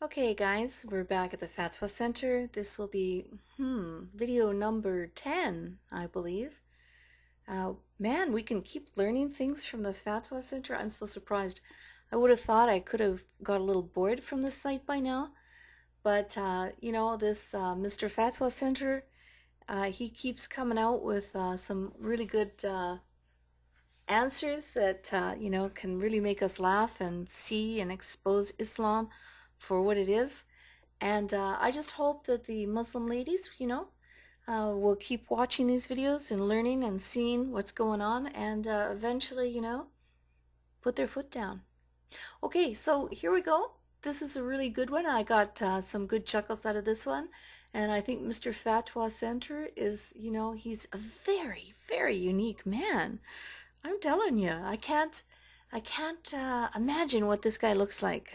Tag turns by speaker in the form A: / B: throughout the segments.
A: Okay guys, we're back at the Fatwa Center. This will be, hmm, video number 10, I believe. Uh, man, we can keep learning things from the Fatwa Center. I'm so surprised. I would have thought I could have got a little bored from the site by now. But, uh, you know, this uh, Mr. Fatwa Center, uh, he keeps coming out with uh, some really good uh, answers that, you know, can really make us laugh and see and expose Islam for what it is. And uh, I just hope that the Muslim ladies, you know, uh, will keep watching these videos and learning and seeing what's going on and uh, eventually, you know, put their foot down. Okay, so here we go. This is a really good one. I got uh, some good chuckles out of this one. And I think Mr. Fatwa Center is, you know, he's a very, very unique man. I'm telling you, I can't, I can't uh, imagine what this guy looks like.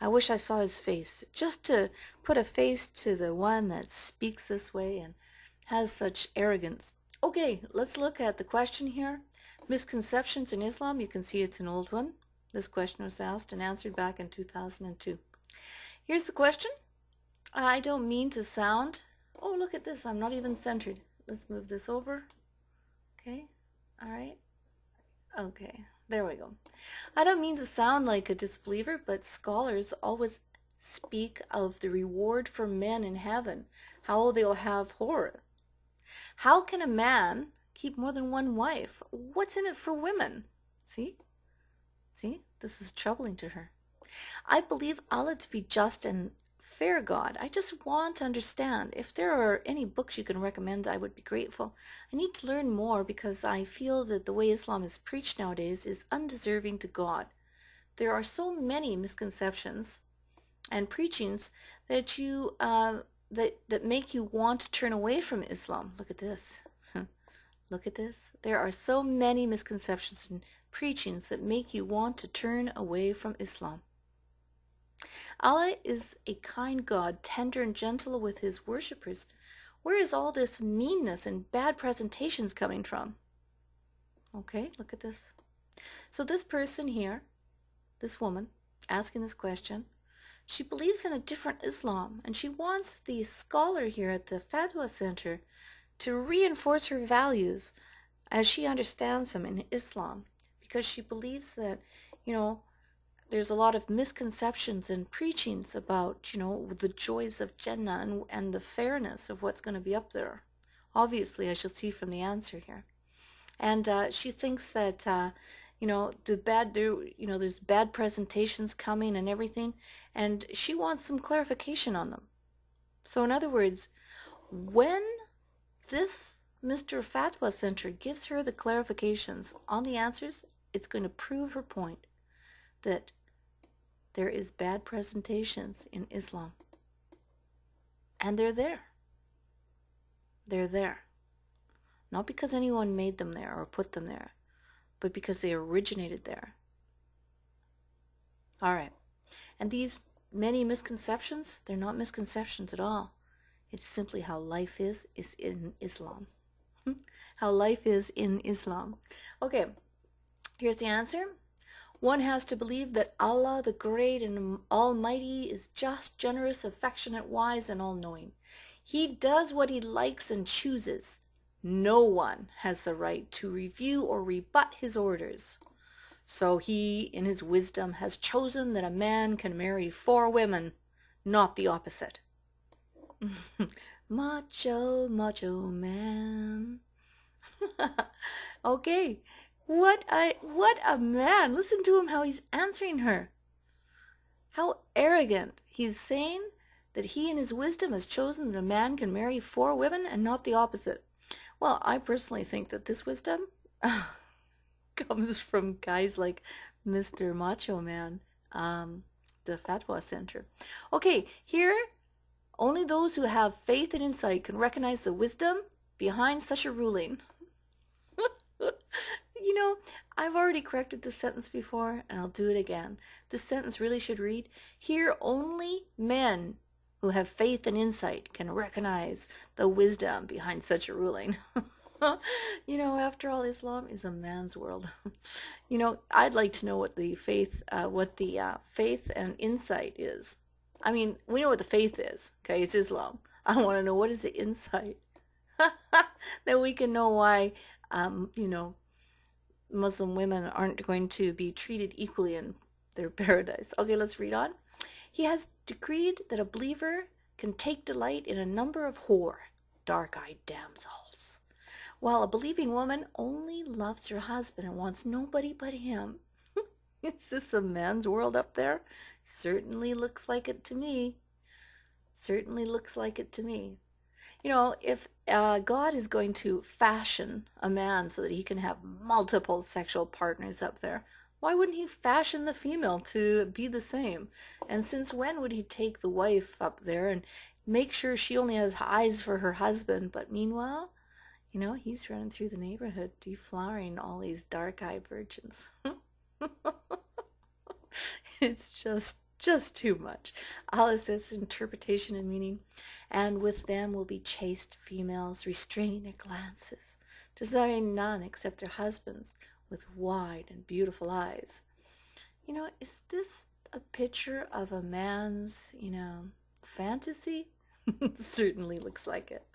A: I wish I saw his face, just to put a face to the one that speaks this way and has such arrogance. Okay, let's look at the question here. Misconceptions in Islam. You can see it's an old one. This question was asked and answered back in 2002. Here's the question. I don't mean to sound... Oh, look at this. I'm not even centered. Let's move this over. Okay. All right. Okay. There we go. I don't mean to sound like a disbeliever, but scholars always speak of the reward for men in heaven, how they'll have Hoor. How can a man keep more than one wife? What's in it for women? See? See? This is troubling to her. I believe Allah to be just and fair God. I just want to understand. If there are any books you can recommend, I would be grateful. I need to learn more because I feel that the way Islam is preached nowadays is undeserving to God. There are so many misconceptions and preachings that you uh, that that make you want to turn away from Islam. Look at this. Look at this. There are so many misconceptions and preachings that make you want to turn away from Islam. Allah is a kind God, tender and gentle with his worshippers. Where is all this meanness and bad presentations coming from? Okay, look at this. So this person here, this woman, asking this question, she believes in a different Islam and she wants the scholar here at the Fatwa Center to reinforce her values as she understands them in Islam because she believes that, you know, there's a lot of misconceptions and preachings about, you know, the joys of Jannah and, and the fairness of what's going to be up there. Obviously, I shall see from the answer here. And uh, she thinks that, uh, you know, the bad, there, you know, there's bad presentations coming and everything, and she wants some clarification on them. So in other words, when this Mr. Fatwa Center gives her the clarifications on the answers, it's going to prove her point that there is bad presentations in Islam. And they're there. They're there. Not because anyone made them there or put them there, but because they originated there. All right. And these many misconceptions, they're not misconceptions at all. It's simply how life is, is in Islam. how life is in Islam. Okay, here's the answer. One has to believe that Allah the Great and Almighty is just, generous, affectionate, wise, and all-knowing. He does what he likes and chooses. No one has the right to review or rebut his orders. So he, in his wisdom, has chosen that a man can marry four women, not the opposite. macho, macho man. okay, what a what a man! Listen to him how he's answering her. How arrogant. He's saying that he in his wisdom has chosen that a man can marry four women and not the opposite. Well, I personally think that this wisdom comes from guys like Mr. Macho Man, um, the Fatwa Center. Okay, here, only those who have faith and insight can recognize the wisdom behind such a ruling. You know, I've already corrected this sentence before, and I'll do it again. This sentence really should read, Here only men who have faith and insight can recognize the wisdom behind such a ruling. you know, after all, Islam is a man's world. you know, I'd like to know what the faith, uh, what the uh, faith and insight is I mean, we know what the faith is. Okay, it's Islam. I want to know what is the insight that we can know why, um, you know, Muslim women aren't going to be treated equally in their paradise. Okay, let's read on. He has decreed that a believer can take delight in a number of Hoor, dark-eyed damsels, while a believing woman only loves her husband and wants nobody but him. Is this a man's world up there? Certainly looks like it to me. Certainly looks like it to me. You know, if uh, God is going to fashion a man so that he can have multiple sexual partners up there, why wouldn't he fashion the female to be the same? And since when would he take the wife up there and make sure she only has eyes for her husband, but meanwhile, you know, he's running through the neighborhood deflowering all these dark-eyed virgins. it's just just too much. Allah says interpretation and meaning, and with them will be chaste females restraining their glances, desiring none except their husbands, with wide and beautiful eyes. You know, is this a picture of a man's, you know, fantasy? certainly looks like it.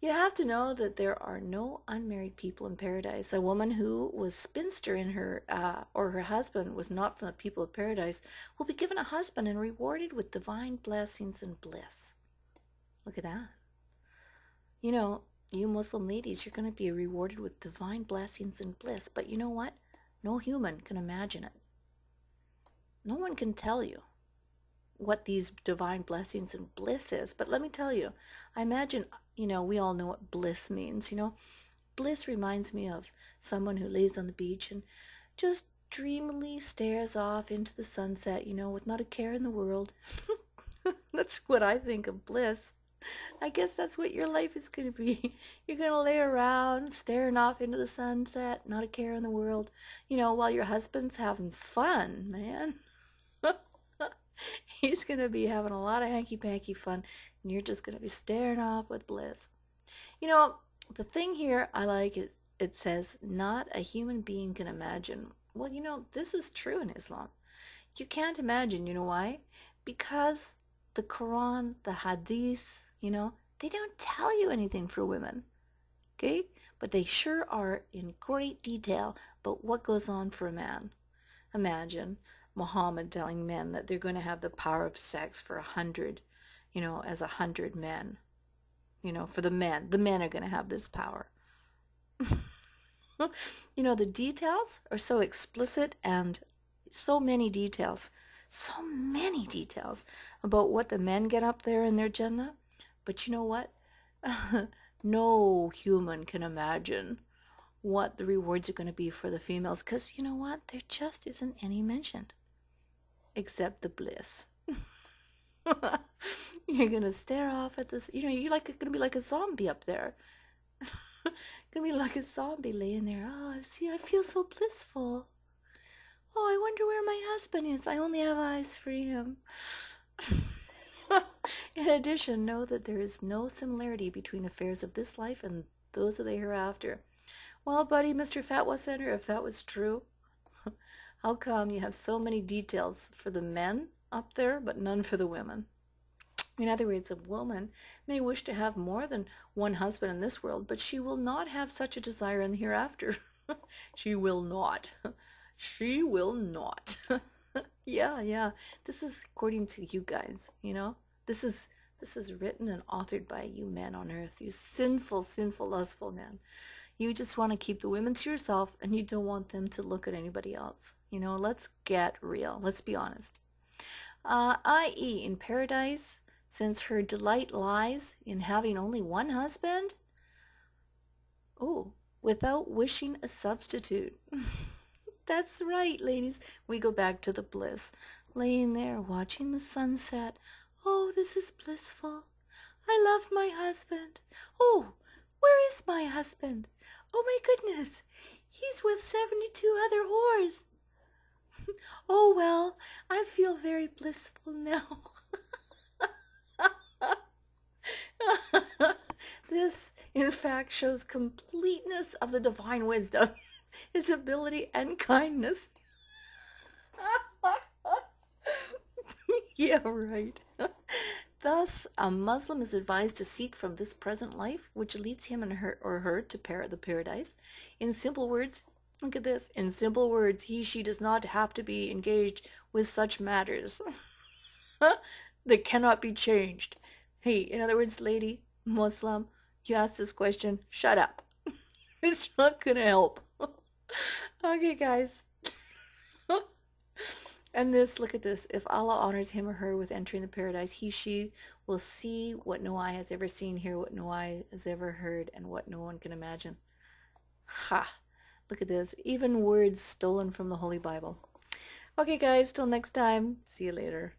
A: You have to know that there are no unmarried people in paradise. A woman who was spinster in her, uh, or her husband was not from the people of paradise, will be given a husband and rewarded with divine blessings and bliss. Look at that. You know, you Muslim ladies, you're going to be rewarded with divine blessings and bliss. But you know what? No human can imagine it. No one can tell you what these divine blessings and bliss is. But let me tell you, I imagine, you know, we all know what bliss means, you know. Bliss reminds me of someone who lays on the beach and just dreamily stares off into the sunset, you know, with not a care in the world. That's what I think of bliss. I guess that's what your life is going to be. You're going to lay around staring off into the sunset, not a care in the world, you know, while your husband's having fun, man. He's going to be having a lot of hanky-panky fun, and you're just going to be staring off with bliss. You know, the thing here I like is it says, not a human being can imagine. Well, you know, this is true in Islam. You can't imagine, you know why? Because the Quran, the Hadith, you know, they don't tell you anything for women. Okay? But they sure are in great detail about what goes on for a man. Imagine Muhammad telling men that they're going to have the power of sex for a hundred, you know, as a hundred men. You know, for the men. The men are going to have this power. you know, the details are so explicit and so many details, so many details about what the men get up there in their Jannah. But you know what? no human can imagine what the rewards are going to be for the females because you know what? There just isn't any mentioned except the bliss. you're gonna stare off at this. You know, you're like gonna be like a zombie up there. gonna be like a zombie laying there. Oh, see, I feel so blissful. Oh, I wonder where my husband is. I only have eyes for him. In addition, know that there is no similarity between affairs of this life and those of the hereafter. Well, buddy, Mr. Fatwa Center, if that was true, how come you have so many details for the men up there, but none for the women? In other words, a woman may wish to have more than one husband in this world, but she will not have such a desire in hereafter. she will not. She will not. yeah, yeah. This is according to you guys, you know? This is this is written and authored by you men on earth, you sinful, sinful, lustful men. You just want to keep the women to yourself and you don't want them to look at anybody else. You know, let's get real. Let's be honest. Uh, i.e., in paradise, since her delight lies in having only one husband, oh, without wishing a substitute. That's right, ladies. We go back to the bliss. Laying there watching the sunset. Oh, this is blissful. I love my husband. Oh, where is my husband? Oh, my goodness. He's with 72 other whores. Oh, well, I feel very blissful now. this, in fact, shows completeness of the divine wisdom, his ability and kindness. yeah, right. Thus, a Muslim is advised to seek from this present life, which leads him and her or her to par- the paradise. In simple words, look at this. In simple words, he she does not have to be engaged with such matters that cannot be changed. Hey, in other words, lady, Muslim, you ask this question, shut up. it's not gonna help. okay, guys. And this, look at this. If Allah honors him or her with entering the paradise, he, she will see what no eye has ever seen, hear what no eye has ever heard, and what no one can imagine. Ha! Look at this. Even words stolen from the Holy Bible. Okay, guys, till next time. See you later.